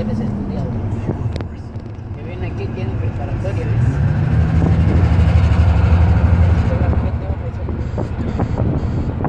Eres estudiado. Que viene aquí, tiene preparatoria. ¿Qué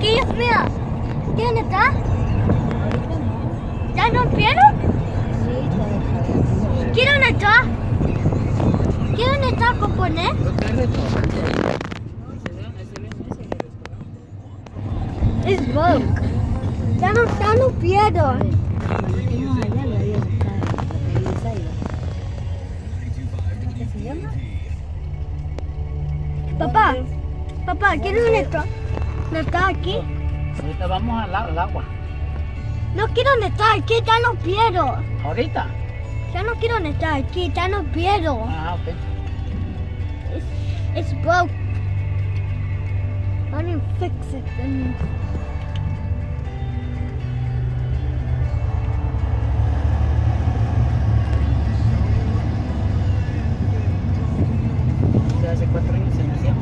Mira, ¿quién está? ¿Ya está? ¿Quién está por poner? Creo que es. Ya no, ya no quiero. Papá, papá, ¿quién no está? ¿No está aquí? Ahorita vamos al, al, agua. No quiero estar aquí, ya no quiero. ¿Ahorita? Ya no quiero estar aquí, ya no quiero. Ah, ok. It's, broke. I need fix it. And... hace cuatro años se nació.